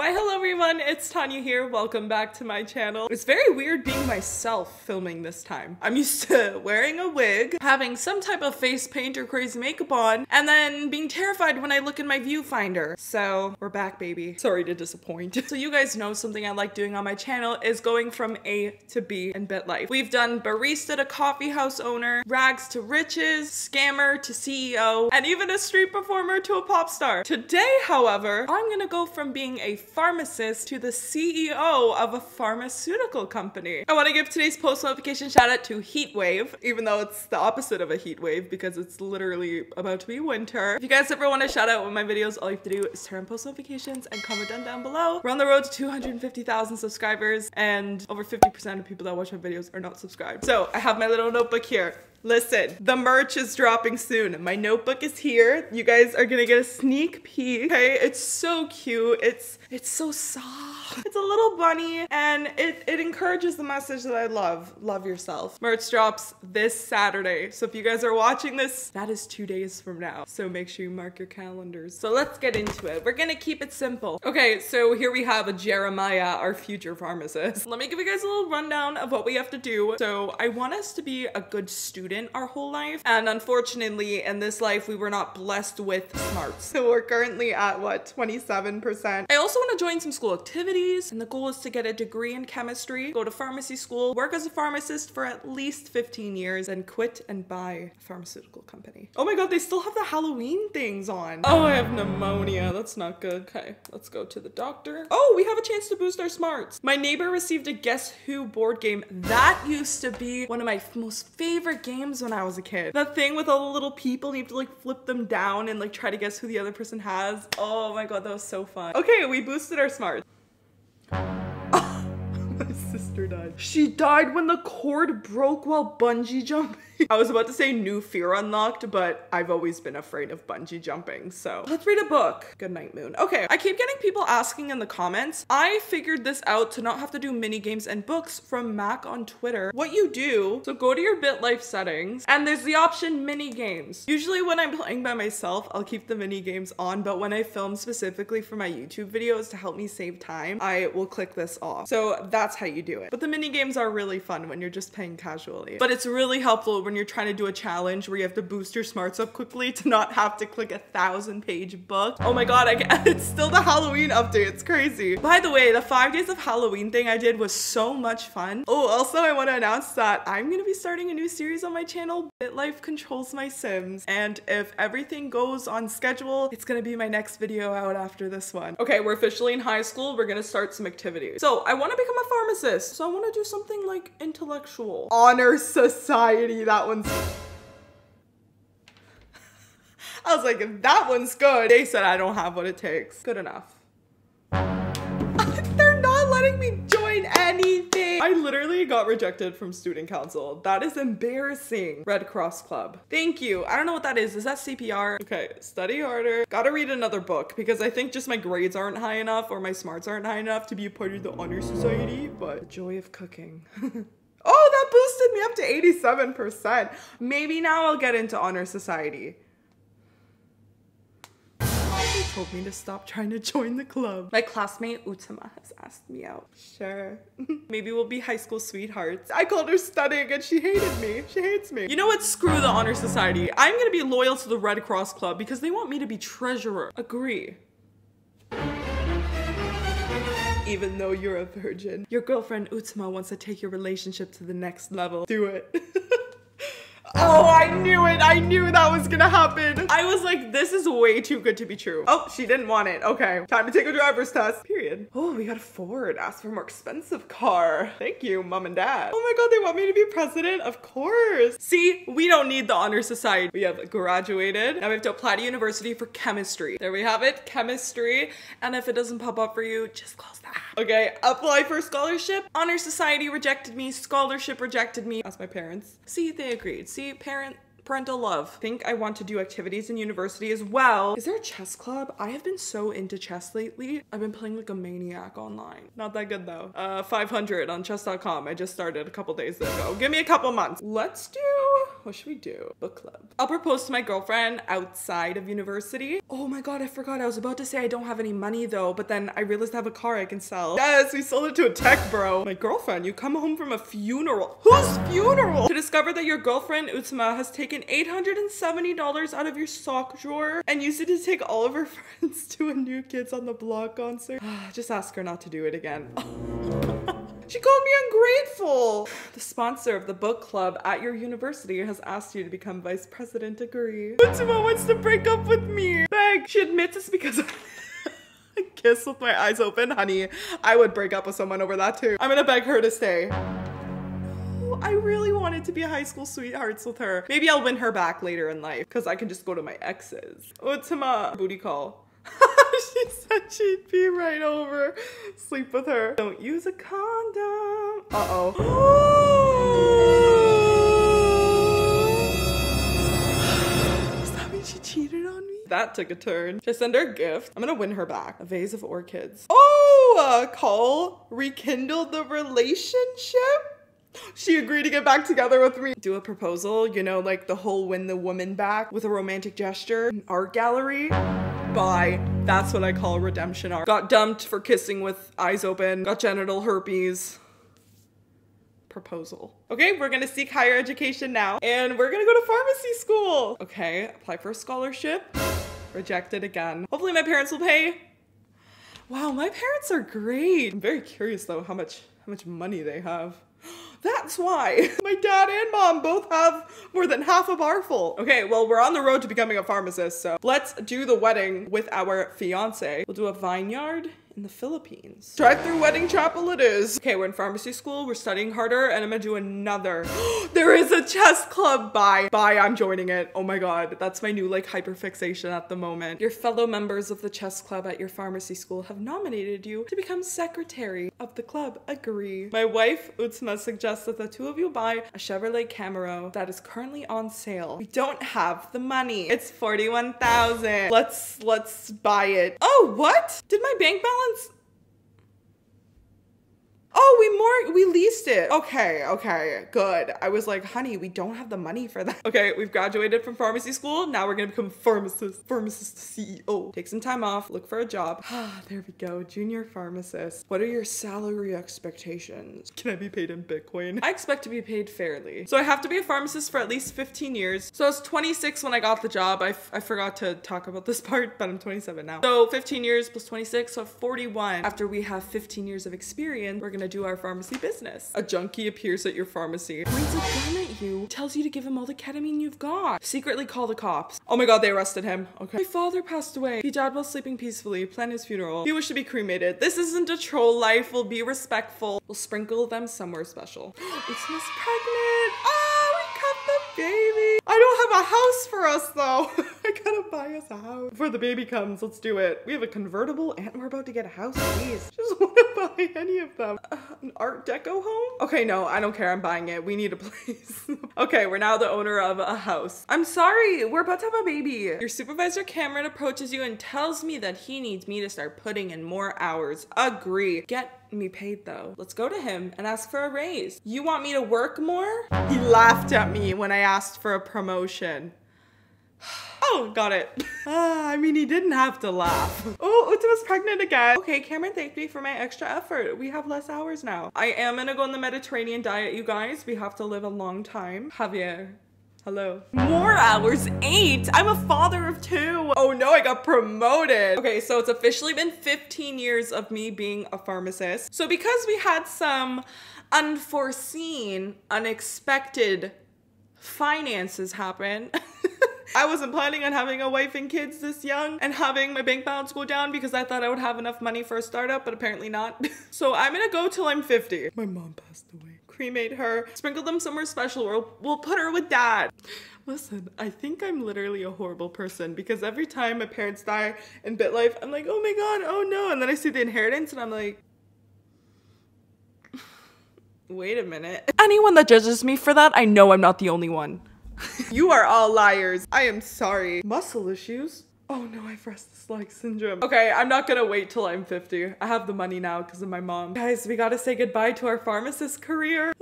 Why hello everyone, it's Tanya here. Welcome back to my channel. It's very weird being myself filming this time. I'm used to wearing a wig, having some type of face paint or crazy makeup on, and then being terrified when I look in my viewfinder. So we're back, baby. Sorry to disappoint. so you guys know something I like doing on my channel is going from A to B in bit life. We've done barista to coffee house owner, rags to riches, scammer to CEO, and even a street performer to a pop star. Today, however, I'm gonna go from being a pharmacist to the CEO of a pharmaceutical company. I want to give today's post notification shout out to Heatwave, even though it's the opposite of a heat wave because it's literally about to be winter. If you guys ever want to shout out one of my videos, all you have to do is turn on post notifications and comment down down below. We're on the road to 250,000 subscribers and over 50% of people that watch my videos are not subscribed. So I have my little notebook here. Listen, the merch is dropping soon. My notebook is here. You guys are gonna get a sneak peek. Okay, it's so cute. It's it's so soft. It's a little bunny and it, it encourages the message that I love. Love yourself. Merch drops this Saturday. So if you guys are watching this, that is two days from now. So make sure you mark your calendars. So let's get into it. We're gonna keep it simple. Okay, so here we have a Jeremiah, our future pharmacist. Let me give you guys a little rundown of what we have to do. So I want us to be a good student our whole life. And unfortunately, in this life, we were not blessed with smarts. So we're currently at what, 27%. I also want to join some school activities and the goal is to get a degree in chemistry, go to pharmacy school, work as a pharmacist for at least 15 years and quit and buy a pharmaceutical company. Oh my god, they still have the Halloween things on. Oh, I have pneumonia. That's not good. Okay, let's go to the doctor. Oh, we have a chance to boost our smarts. My neighbor received a Guess Who board game. That used to be one of my most favorite games when I was a kid. That thing with all the little people, you have to like flip them down and like try to guess who the other person has. Oh my god, that was so fun. Okay, we boosted our smarts. Sister died. She died when the cord broke while bungee jumping. I was about to say new fear unlocked, but I've always been afraid of bungee jumping, so let's read a book. Good night, Moon. Okay, I keep getting people asking in the comments. I figured this out to not have to do mini games and books from Mac on Twitter. What you do, so go to your BitLife settings, and there's the option mini games. Usually when I'm playing by myself, I'll keep the mini games on, but when I film specifically for my YouTube videos to help me save time, I will click this off. So that's how you do it. But the mini games are really fun when you're just playing casually. But it's really helpful when you're trying to do a challenge where you have to boost your smarts up quickly to not have to click a thousand page book. Oh my god, it's still the Halloween update. It's crazy. By the way, the five days of Halloween thing I did was so much fun. Oh, also I want to announce that I'm gonna be starting a new series on my channel, BitLife Controls My Sims. And if everything goes on schedule, it's gonna be my next video out after this one. Okay, we're officially in high school. We're gonna start some activities. So I want to become a pharmacist. So I want to do something like intellectual. Honor Society, that one's I was like, if that one's good, they said I don't have what it takes. Good enough. They're not letting me join anything. I literally got rejected from student council. That is embarrassing. Red Cross Club. Thank you. I don't know what that is. Is that CPR? Okay, study harder. Gotta read another book because I think just my grades aren't high enough or my smarts aren't high enough to be a part of the honor society, but the joy of cooking. oh, that boosted me up to 87%. Maybe now I'll get into honor society told me to stop trying to join the club. My classmate Utama has asked me out. Sure. Maybe we'll be high school sweethearts. I called her stunning and she hated me. She hates me. You know what? Screw the honor society. I'm gonna be loyal to the Red Cross Club because they want me to be treasurer. Agree even though you're a virgin. Your girlfriend Utama wants to take your relationship to the next level. Do it. Oh, I knew it. I knew that was gonna happen. I was like, this is way too good to be true. Oh, she didn't want it. Okay, time to take a driver's test. Period. Oh, we got a Ford. Ask for a more expensive car. Thank you, mom and dad. Oh my god, they want me to be president? Of course. See, we don't need the honor society. We have graduated. Now we have to apply to university for chemistry. There we have it, chemistry. And if it doesn't pop up for you, just close that. Okay, apply for scholarship. Honor society rejected me. Scholarship rejected me. Ask my parents. See, they agreed. See, see parent parental love. think I want to do activities in university as well. Is there a chess club? I have been so into chess lately. I've been playing like a maniac online. Not that good though. Uh, 500 on chess.com. I just started a couple days ago. Give me a couple months. Let's do What should we do? Book club. I'll propose to my girlfriend outside of university. Oh my god, I forgot. I was about to say I don't have any money though, but then I realized I have a car I can sell. Yes, we sold it to a tech bro. My girlfriend, you come home from a funeral. Whose funeral? To discover that your girlfriend, Utsuma, has taken $870 out of your sock drawer and used it to take all of her friends to a New Kids on the Block concert. Just ask her not to do it again. She called me ungrateful. The sponsor of the book club at your university has asked you to become vice president. Agree. Utsuma wants to break up with me. Beg. She admits it's because I kiss with my eyes open. Honey, I would break up with someone over that too. I'm gonna beg her to stay. I really wanted to be a high school sweethearts with her. Maybe I'll win her back later in life because I can just go to my exes. Utsuma, booty call. she said she'd be right over. Sleep with her. Don't use a condom. Uh-oh. Does that mean she cheated on me? That took a turn. Should I send her a gift? I'm gonna win her back. A vase of orchids. Oh, uh, a call rekindled the relationship? She agreed to get back together with me. Do a proposal, you know, like the whole win the woman back with a romantic gesture. An art gallery. Bye. That's what I call redemption art. Got dumped for kissing with eyes open. Got genital herpes. Proposal. Okay, we're gonna seek higher education now. And we're gonna go to pharmacy school. Okay, apply for a scholarship. Rejected again. Hopefully my parents will pay. Wow, my parents are great. I'm very curious though how much how much money they have. That's why my dad and mom both have more than half of our full. Okay, well, we're on the road to becoming a pharmacist, so let's do the wedding with our fiance. We'll do a vineyard in the Philippines. Drive-through wedding chapel it is. Okay, we're in pharmacy school, we're studying harder, and I'm gonna do another. there is a chess club. Bye. Bye, I'm joining it. Oh my god, that's my new like hyperfixation at the moment. Your fellow members of the chess club at your pharmacy school have nominated you to become secretary of the club. Agree. My wife, Utsuma, suggests that the two of you buy a Chevrolet Camaro that is currently on sale. We don't have the money. It's 41,000. Let's, let's buy it. Oh, what? Did my bank balance months Oh, we more we leased it. Okay, okay, good. I was like, honey, we don't have the money for that. Okay, we've graduated from pharmacy school. Now we're gonna become pharmacist, pharmacist CEO. Take some time off, look for a job. Ah, there we go, junior pharmacist. What are your salary expectations? Can I be paid in Bitcoin? I expect to be paid fairly. So I have to be a pharmacist for at least 15 years. So I was 26 when I got the job. I, I forgot to talk about this part, but I'm 27 now. So 15 years plus 26, so 41. After we have 15 years of experience, we're gonna do our pharmacy business. A junkie appears at your pharmacy, points a gun at you, tells you to give him all the ketamine you've got. Secretly call the cops. Oh my god, they arrested him. Okay. My father passed away. He died while sleeping peacefully. Plan his funeral. He wished to be cremated. This isn't a troll life. We'll be respectful. We'll sprinkle them somewhere special. it's Miss Pregnant. Ah, we cut the baby. I don't have a house for us though. Buy us a house. Before the baby comes, let's do it. We have a convertible and we're about to get a house. Please. Just want to buy any of them. Uh, an art deco home? Okay, no, I don't care. I'm buying it. We need a place. okay, we're now the owner of a house. I'm sorry. We're about to have a baby. Your supervisor Cameron approaches you and tells me that he needs me to start putting in more hours. Agree. Get me paid though. Let's go to him and ask for a raise. You want me to work more? He laughed at me when I asked for a promotion. Oh, got it. Uh, I mean, he didn't have to laugh. Oh, Utsuma's pregnant again. Okay, Cameron thanked me for my extra effort. We have less hours now. I am gonna go on the Mediterranean diet, you guys. We have to live a long time. Javier, Hello. More hours, eight. I'm a father of two. Oh no, I got promoted. Okay, so it's officially been 15 years of me being a pharmacist. So because we had some unforeseen, unexpected finances happen, I wasn't planning on having a wife and kids this young and having my bank balance go down because I thought I would have enough money for a startup, but apparently not. so I'm gonna go till I'm 50. My mom passed away. Cremate her, sprinkle them somewhere special, or we'll put her with dad. Listen, I think I'm literally a horrible person because every time my parents die in BitLife, I'm like, oh my god, oh no. And then I see the inheritance and I'm like, wait a minute. Anyone that judges me for that, I know I'm not the only one. you are all liars. I am sorry. Muscle issues? Oh no, I have restless leg syndrome. Okay, I'm not gonna wait till I'm 50. I have the money now because of my mom. Guys, we gotta say goodbye to our pharmacist career.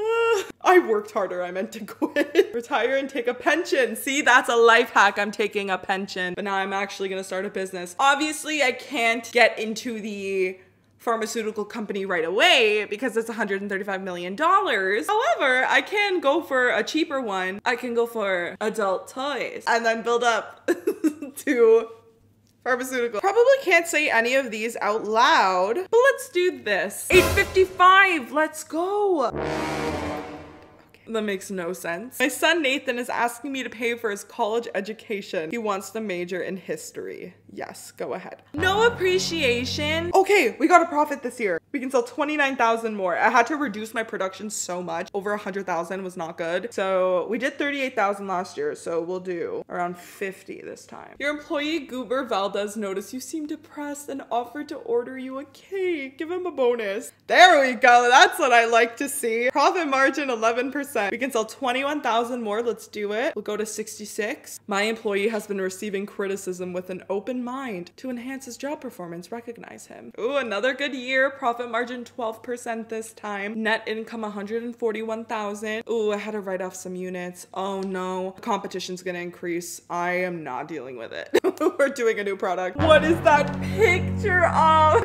I worked harder, I meant to quit. Retire and take a pension. See, that's a life hack. I'm taking a pension, but now I'm actually gonna start a business. Obviously, I can't get into the pharmaceutical company right away because it's $135 million. However, I can go for a cheaper one. I can go for adult toys and then build up to pharmaceutical. Probably can't say any of these out loud, but let's do this. 855, let's go. That makes no sense. My son Nathan is asking me to pay for his college education. He wants to major in history. Yes, go ahead. No appreciation. Okay, we got a profit this year. We can sell 29,000 more. I had to reduce my production so much. Over 100,000 was not good. So we did 38,000 last year. So we'll do around 50 this time. Your employee Goober Valdez noticed you seem depressed and offered to order you a cake. Give him a bonus. There we go. That's what I like to see. Profit margin 11%. We can sell 21,000 more. Let's do it. We'll go to 66. My employee has been receiving criticism with an open mind to enhance his job performance, recognize him. Ooh, another good year. Profit margin 12% this time. Net income 141,000. Ooh, I had to write off some units. Oh no. Competition's gonna increase. I am not dealing with it. We're doing a new product. What is that picture of?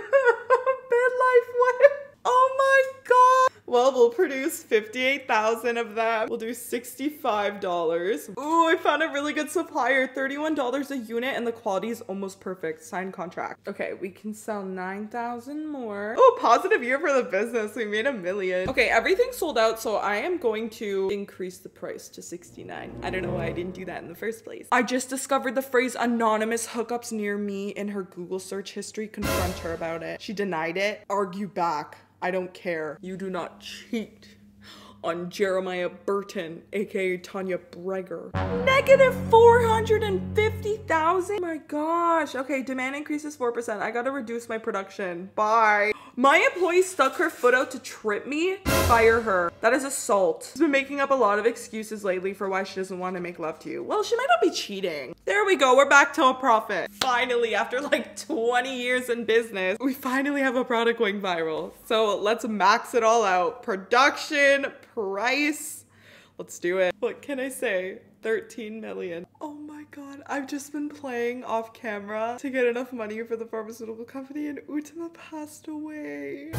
Midlife what? Oh my god. Well, we'll produce 58,000 of them. We'll do $65. Ooh, I found a really good supplier. $31 a unit and the quality is almost perfect. Signed contract. Okay, we can sell 9,000 more. Oh, positive year for the business. We made a million. Okay, everything sold out, so I am going to increase the price to 69. I don't know why I didn't do that in the first place. I just discovered the phrase anonymous hookups near me in her Google search history. Confront her about it. She denied it. Argue back. I don't care. You do not cheat on Jeremiah Burton, aka Tanya Bregar. Negative 450,000? my gosh. Okay, demand increases 4%. I gotta reduce my production. Bye. My employee stuck her foot out to trip me. Fire her. That is assault. She's been making up a lot of excuses lately for why she doesn't want to make love to you. Well, she might not be cheating. There we go. We're back to a profit. Finally, after like 20 years in business, we finally have a product going viral. So let's max it all out. Production, price. Let's do it. What can I say? 13 million. Oh my god, I've just been playing off camera to get enough money for the pharmaceutical company and Utama passed away.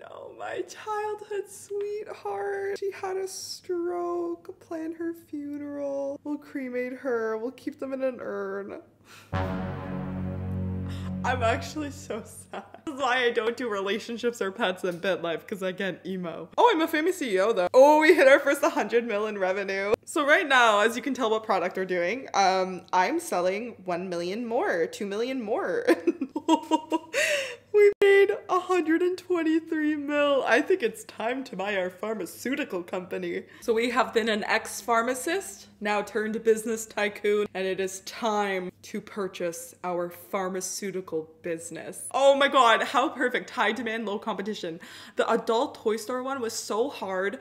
No, my childhood sweetheart. She had a stroke, plan her funeral. We'll cremate her, we'll keep them in an urn. I'm actually so sad. Why I don't do relationships or pets in bit life because I get emo. Oh, I'm a famous CEO though. Oh, we hit our first 100 million revenue. So right now, as you can tell what product we're doing, um, I'm selling 1 million more, 2 million more. we 123 mil. I think it's time to buy our pharmaceutical company. So we have been an ex-pharmacist, now turned business tycoon, and it is time to purchase our pharmaceutical business. Oh my god, how perfect. High demand, low competition. The adult toy store one was so hard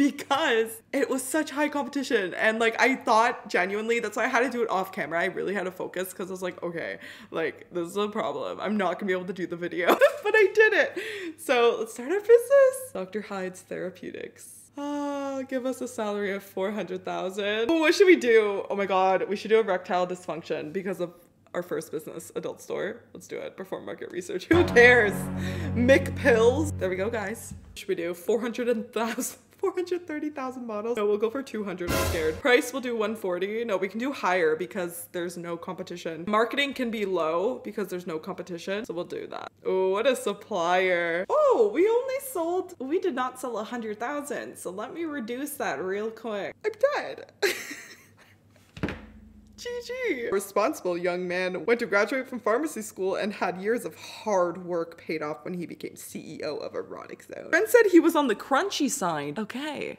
because it was such high competition and like I thought genuinely that's why I had to do it off camera I really had to focus because I was like okay like this is a problem I'm not gonna be able to do the video but I did it so let's start our business Dr. Hyde's Therapeutics Ah, give us a salary of 400,000. what should we do? Oh my god, we should do a erectile dysfunction because of our first business, adult store. Let's do it. Perform market research. Who cares? Mick pills. There we go, guys. Should we do 400,000? 430,000 models. No, we'll go for 200. I'm scared. Price we'll do 140. No, we can do higher because there's no competition. Marketing can be low because there's no competition. So we'll do that. Oh, what a supplier. Oh, we only sold, we did not sell 100,000. So let me reduce that real quick. I'm dead. GG. Responsible young man went to graduate from pharmacy school and had years of hard work paid off when he became CEO of Erotic Zone. Friend said he was on the crunchy side. Okay.